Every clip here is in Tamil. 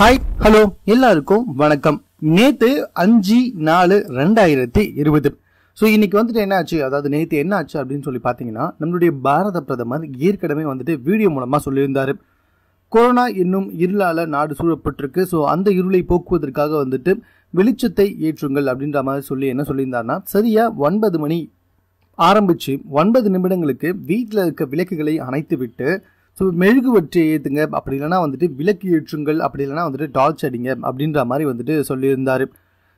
ஹாய் ஹலோ எல்லாருக்கும் வணக்கம். நேத்து அஞ்சு நாலு ரெண்டாயிரத்தி இருபது. ஸோ இன்னைக்கு வந்துட்டு என்ன ஆச்சு? அதாவது நேத்து என்ன ஆச்சு அப்படின்னு சொல்லி பார்த்தீங்கன்னா நம்மளுடைய பாரத பிரதமர் ஏற்கனவே வந்துட்டு வீடியோ மூலமாக சொல்லியிருந்தார். கொரோனா என்னும் இருளால் நாடு சூழப்பட்டிருக்கு. ஸோ அந்த இருளை போக்குவதற்காக வந்துட்டு வெளிச்சத்தை ஏற்றுங்கள் அப்படின்ற மாதிரி சொல்லி என்ன சொல்லியிருந்தாருன்னா சரியாக ஒன்பது மணி ஆரம்பிச்சு ஒன்பது நிமிடங்களுக்கு வீட்டில் இருக்க விளக்குகளை அணைத்து விட்டு ஸோ மெழுகுவற்றை ஏற்றுங்க அப்படி இல்லைன்னா வந்துட்டு விளக்கு ஏற்றுங்கள் அப்படி இல்லைனா வந்துட்டு டார்ச் அடிங்க அப்படின்ற மாதிரி வந்துட்டு சொல்லியிருந்தார்.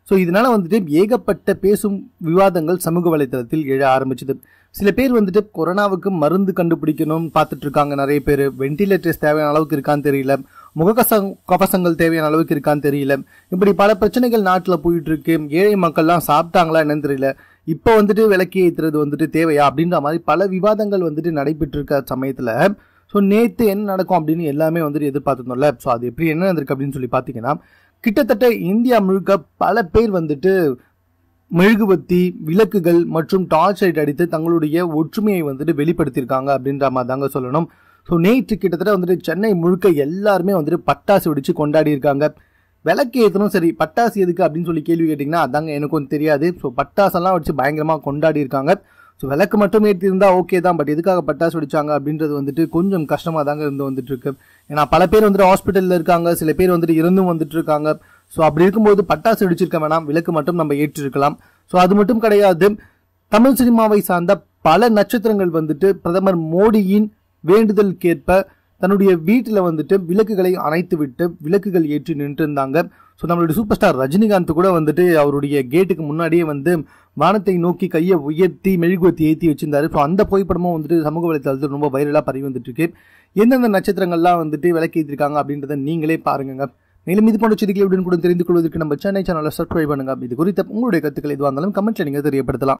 ஸோ இதனால் வந்துட்டு ஏகப்பட்ட பேசும் விவாதங்கள் சமூக வலைத்தளத்தில் எழ ஆரம்பிச்சது. சில பேர் வந்துட்டு கொரோனாவுக்கு மருந்து கண்டுபிடிக்கணும் பார்த்துட்டு இருக்காங்க நிறைய பேர். வென்டிலேட்டர்ஸ் தேவையான அளவுக்கு இருக்கான்னு தெரியல. முகக்கசம் கவசங்கள் தேவையான அளவுக்கு இருக்கான்னு தெரியல. இப்படி பல பிரச்சனைகள் நாட்டில் போயிட்டு இருக்கு ஏழை மக்கள்லாம் சாப்பிட்டாங்களா என்னன்னு தெரியல. இப்போ வந்துட்டு விளக்கி ஏற்றுறது வந்துட்டு தேவையா? அப்படின்ற மாதிரி பல விவாதங்கள் வந்துட்டு நடைபெற்றிருக்க சமயத்தில் ஸோ நேற்று என்ன நடக்கும் அப்படின்னு எல்லாமே வந்துட்டு எதிர்பார்த்துருந்தோம்ல. ஸோ அது எப்படி என்ன நடந்திருக்கு அப்படின்னு சொல்லி பார்த்தீங்கன்னா கிட்டத்தட்ட இந்தியா முழுக்க பல பேர் வந்துட்டு மெழுகுவத்தி விளக்குகள் மற்றும் டார்ச் லைட் அடித்து தங்களுடைய ஒற்றுமையை வந்துட்டு வெளிப்படுத்தியிருக்காங்க அப்படின்ற மாதிரி தாங்க சொல்லணும். ஸோ நேற்று கிட்டத்தட்ட வந்துட்டு சென்னை முழுக்க எல்லாருமே வந்துட்டு பட்டாசு வெடித்து கொண்டாடி இருக்காங்க விளக்கு ஏற்றணும் சரி பட்டாசு எதுக்கு அப்படின்னு சொல்லி கேள்வி கேட்டிங்கன்னா அதாங்க எனக்கும் தெரியாது. ஸோ பட்டாசெல்லாம் வச்சு பயங்கரமாக கொண்டாடி இருக்காங்க ஸோ விளக்கு மட்டும் ஏற்றியிருந்தால் ஓகே தான். பட் எதுக்காக பட்டாசு வெடிச்சாங்க அப்படின்றது வந்துட்டு கொஞ்சம் கஷ்டமாக தாங்க இருந்து வந்துட்டு இருக்கு ஏன்னா பல பேர் வந்துட்டு ஹாஸ்பிட்டலில் இருக்காங்க. சில பேர் வந்துட்டு இருந்தும் வந்துட்டு இருக்காங்க ஸோ அப்படி இருக்கும்போது பட்டாசு வெடிச்சிருக்க வேணாம். விளக்கு மட்டும் நம்ம ஏற்றிருக்கலாம். ஸோ அது மட்டும் கிடையாது. தமிழ் சினிமாவை சார்ந்த பல நட்சத்திரங்கள் வந்துட்டு பிரதமர் மோடியின் வேண்டுதலுக்கேற்ப தன்னுடைய வீட்டில் வந்துட்டு விளக்குகளை அணைத்து விட்டு விளக்குகள் ஏற்றி நின்று இருந்தாங்க ஸோ நம்மளுடைய சூப்பர் ஸ்டார் ரஜினிகாந்த் கூட வந்துட்டு அவருடைய கேட்டுக்கு முன்னாடியே வந்து வானத்தை நோக்கி கையை உயர்த்தி மெழுகுவத்தி ஏற்றி வச்சிருந்தாரு. ஸோ அந்த புகைப்படமும் வந்துட்டு சமூக வலைத்தளத்தில் ரொம்ப வைரலாக பரவி வந்துட்டுருக்கு. எந்தெந்த நட்சத்திரங்கள்லாம் வந்துட்டு விளக்கு ஏற்றிருக்காங்க அப்படின்றத நீங்களே பாருங்க மேலும் இது போன்ற செய்திகளை உடன் கூட தெரிந்து கொள்வதற்கு நம்ம சென்னை சேனலை சப்ஸ்கிரைப் பண்ணுங்க. இது குறித்த உங்களுடைய கருத்துக்கள் எதுவாக இருந்தாலும் கமெண்ட்ல நீங்கள் தெரியப்படுத்தலாம்.